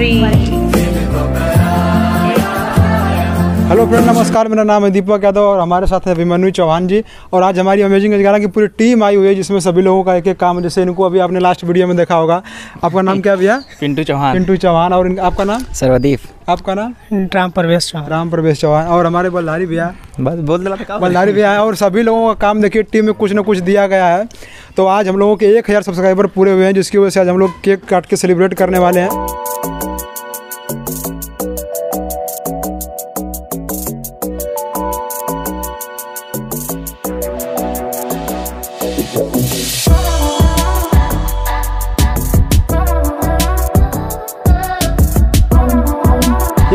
Hello friend नमस्कार मेरा नाम है दीपक यादव और हमारे साथ है अभिमन्यु चौहान जी। और आज हमारी अमेजिंग अजगारा की पूरी टीम आई हुई है जिसमें सभी लोगों का एक एक काम है। जैसे इनको अभी आपने लास्ट वीडियो में देखा होगा। आपका नाम क्या भैया? पिंटू चौहान। पिंटू चौहान। और आपका नाम? सर्वदीप। आपका नाम? राम प्रवेश चौहान। राम प्रवेश चौहान। और हमारे बल्लारी भैया? बस बोल दिला बल्लारी भैया और सभी लोगों का काम देखिए टीम में कुछ ना कुछ दिया गया है। तो आज हम लोगों के एक हज़ार सब्सक्राइबर पूरे हुए हैं जिसकी वजह से आज हम लोग केक काट के सेलिब्रेट करने वाले हैं।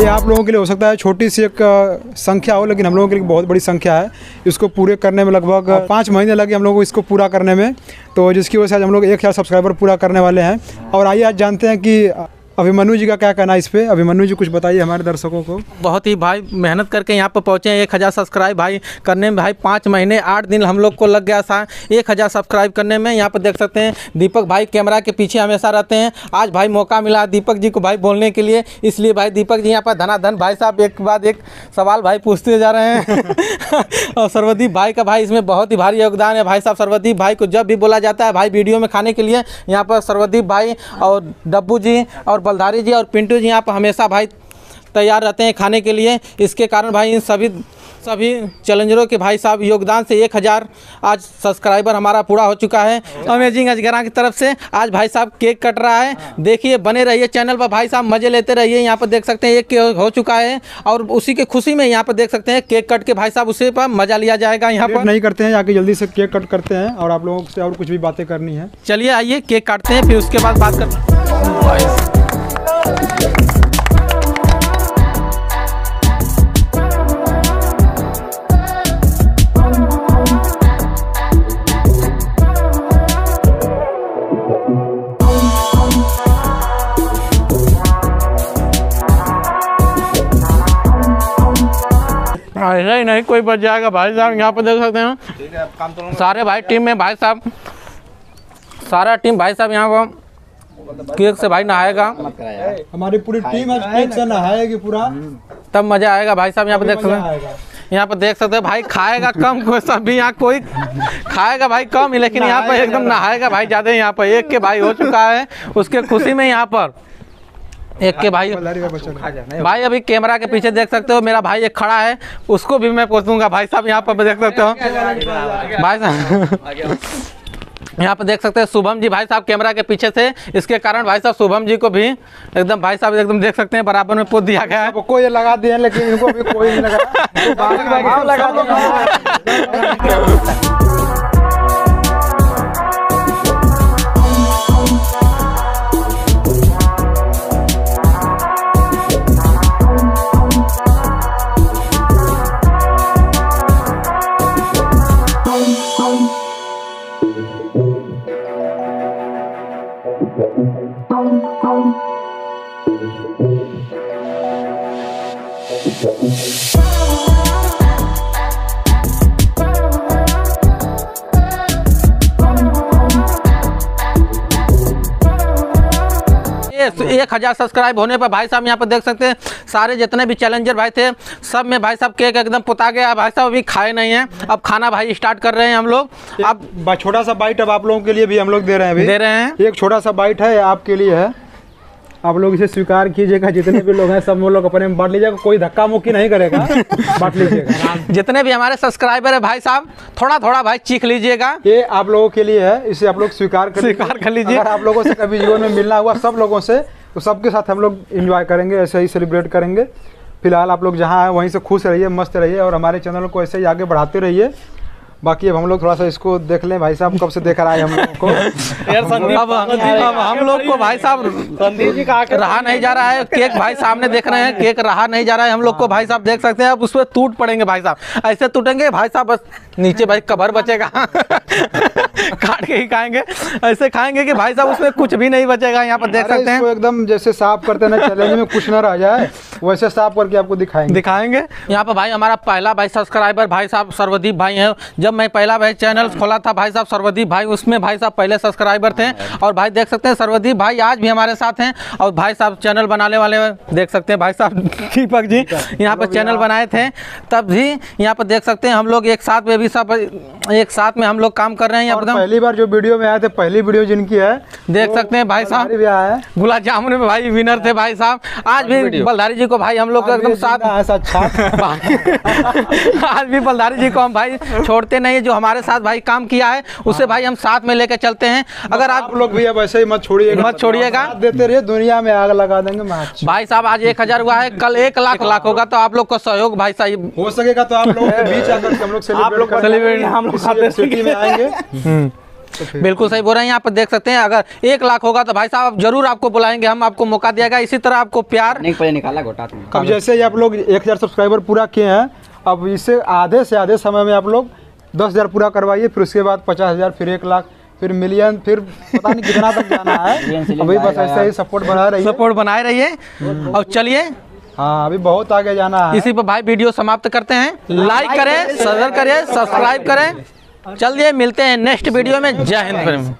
ये आप लोगों के लिए हो सकता है छोटी सी एक संख्या हो लेकिन हम लोगों के लिए बहुत बड़ी संख्या है। इसको पूरे करने में लगभग पाँच महीने लगे हम लोगों को इसको पूरा करने में। तो जिसकी वजह से आज हम लोग एक हज़ार सब्सक्राइबर पूरा करने वाले हैं। और आइए आज जानते हैं कि अभिमन्यु जी का क्या कहना है इस पर अभिमन्यु जी कुछ बताइए हमारे दर्शकों को। बहुत ही भाई मेहनत करके यहाँ पर पहुँचे हैं। एक हज़ार सब्सक्राइब भाई करने में भाई पाँच महीने, आठ दिन हम लोग को लग गया था। एक हज़ार सब्सक्राइब करने में यहाँ पर देख सकते हैं, दीपक भाई कैमरा के पीछे हमेशा रहते हैं। आज भाई मौका मिला दीपक जी को भाई बोलने के लिए। इसलिए भाई दीपक जी यहाँ पर धनाधन भाई साहब एक बाद एक सवाल भाई पूछते जा रहे हैं। और सर्वदीप भाई का भाई इसमें बहुत ही भारी योगदान है। भाई साहब, सर्वदीप भाई को जब भी बोला जाता है भाई वीडियो में खाने के लिए, यहाँ पर सर्वदीप भाई और डब्बू जी और बलधारी जी और पिंटू जी यहाँ पर हमेशा भाई तैयार रहते हैं खाने के लिए। इसके कारण भाई इन सभी सभी चैलेंजरों के भाई साहब योगदान से एक हज़ार आज सब्सक्राइबर हमारा पूरा हो चुका है। अमेजिंग अजगरा की तरफ़ से आज भाई साहब केक कट रहा है। देखिए बने रहिए चैनल पर। भाई साहब मज़े लेते रहिए। यहाँ पर देख सकते हैं एक हो चुका है और उसी के खुशी में यहाँ पर देख सकते हैं केक कट के भाई साहब उसी पर मज़ा लिया जाएगा यहाँ पर। नहीं करते हैं जाके जल्दी से केक कट करते हैं और आप लोगों से और कुछ भी बातें करनी है। चलिए आइए केक काटते हैं फिर उसके बाद बात कर ऐसा ही नहीं कोई बच जाएगा। भाई साहब यहाँ पर देख सकते हैं सारे भाई टीम में भाई साहब सारा टीम भाई साहब यहाँ पर केक से भाई नहाएगा। हमारी पूरी टीम केक से नहाएगी पूरा। तब मज़ा आएगा भाई साहब यहाँ पे देख सकते हैं यहाँ पर देख सकते हैं भाई खाएगा कम कोई सब भी यहाँ कोई खाएगा भाई कम ही लेकिन यहाँ पर एकदम नहाएगा भाई ज़्यादा यहाँ पर एक के भाई हो चुका है उसके खुशी में यहाँ पर। एक के भाई भाई अभी कैमरा के पीछे देख सकते हो मेरा भाई एक खड़ा है उसको भी मैं पूछूँगा भाई साहब यहाँ पर देख सकते हो। भाई साहब यहाँ पर देख सकते हैं शुभम जी भाई साहब कैमरा के पीछे से। इसके कारण भाई साहब शुभम जी को भी एकदम भाई साहब एकदम देख सकते हैं बराबर में पोत दिया गया है। कोई ये लगा दिया लेकिन इनको भी कोई नहीं लगा। Thank you. एक हज़ार सब्सक्राइब होने पर भाई साहब यहाँ पर देख सकते हैं सारे जितने भी चैलेंजर भाई थे सब में भाई साहब केक एकदम पुता गया। भाई साहब अभी खाए नहीं है। अब खाना भाई स्टार्ट कर रहे हैं हम लोग। अब छोटा सा बाइट अब आप लोगों के लिए भी हम लोग दे रहे हैं दे रहे हैं। एक छोटा सा बाइट है आपके लिए है। आप लोग इसे स्वीकार कीजिएगा जितने भी लोग हैं सब वो लोग अपने में बांट लीजिएगा कोई धक्का मुक्की नहीं करेगा बांट लीजिएगा। जितने भी हमारे सब्सक्राइबर है भाई साहब थोड़ा थोड़ा भाई चीख लीजिएगा। ये आप लोगों के लिए है इसे आप लोग स्वीकार कर स्वीकार कर लीजिए। आप लोगों से कभी जीवन में मिलना हुआ सब लोगों से तो सबके साथ हम लोग इंजॉय करेंगे ऐसे ही सेलिब्रेट करेंगे। फ़िलहाल आप लोग जहाँ हैं वहीं से खुश रहिए मस्त रहिए और हमारे चैनल को ऐसे ही आगे बढ़ाते रहिए। बाकी अब हम लोग थोड़ा सा इसको देख लें भाई साहब कब से देख रहा है हम लोग को। अब अब हम लोग को भाई साहब रहा नहीं जा रहा है केक भाई सामने देख रहे हैं केक रहा नहीं जा रहा है हम लोग को भाई साहब देख सकते हैं अब उस पर टूट पड़ेंगे भाई साहब। ऐसे टूटेंगे भाई साहब बस नीचे भाई कबर बचेगा। काट के ही खाएँगे। ऐसे खाएँगे कि भाई साहब उसमें कुछ भी नहीं बचेगा यहाँ पर देख सकते हैं। एकदम जैसे साफ़ करते ना चैलेंज में कुछ ना रह जाए वैसे साफ़ करके आपको दिखाएँगे। दिखाएँगे। यहाँ पर भाई हमारा पहला भाई सब्सक्राइबर भाई साहब सर्वदीप भाई हैं। जब मैं पहला भाई चैनल खोला था भाई साहब सर्वदीप भाई उसमें भाई साहब पहले सब्सक्राइबर थे। और भाई देख सकते हैं सर्वदीप भाई आज भी हमारे साथ हैं। और भाई साहब चैनल बनाने वाले देख सकते हैं भाई साहब दीपक जी यहाँ पर चैनल बनाए थे। तब भी यहाँ पर देख सकते हैं हम लोग एक साथ में भी सब एक साथ में हम लोग काम कर रहे हैं। यहाँ पर पहली बार जो वीडियो में आए थे पहली वीडियो जिनकी है देख सकते हैं भाई साहब। भी आया है। गुलाब जामुन में भाई विनर थे भाई साहब। आज भी बलधारी जी को भाई हम लोग एकदम साथ आज भी बलधारी जी को हम भाई छोड़ते नहीं जो हमारे साथ भाई काम किया है उसे भाई हम साथ में लेके चलते हैं। अगर आप लोग भी अब ऐसे ही मत छोड़िएगा। मत छोड़िएगा। देते रहिए दुनिया में आग लगा देंगे भाई साहब आज एक हज़ार हुआ है कल एक लाख लाख होगा तो आप लोग का सहयोग भाई साहब। हो सकेगा तो आप लोगों के बीच आकर हम लोग सेलिब्रेट हम लोग सिटी में बिल्कुल सही बोल रहे हैं यहाँ पर देख सकते हैं अगर एक लाख होगा तो भाई साहब ज़रूर आपको बुलाएँगे हम आपको मौका दिएगा इसी तरह आपको प्यार। नहीं पहले निकाला घोटा अब जैसे ही आप लोग एक हज़ार सब्सक्राइबर पूरा किए हैं अब इससे आधे से आधे समय में आप लोग दस हज़ार पूरा करवाइए फिर उसके बाद पचास हज़ार फिर एक लाख फिर मिलियन फिर पता नहीं कितना तक जाना है। अभी बस ऐसे ही सपोर्ट बढ़ा रही है। सपोर्ट बनाए रहिए और चलिए। हाँ अभी बहुत आगे जाना है। इसी पर भाई वीडियो समाप्त करते हैं। लाइक करें शेयर करें सब्सक्राइब करें। चलिए मिलते हैं नेक्स्ट वीडियो में। जय हिंद फ़िल्म।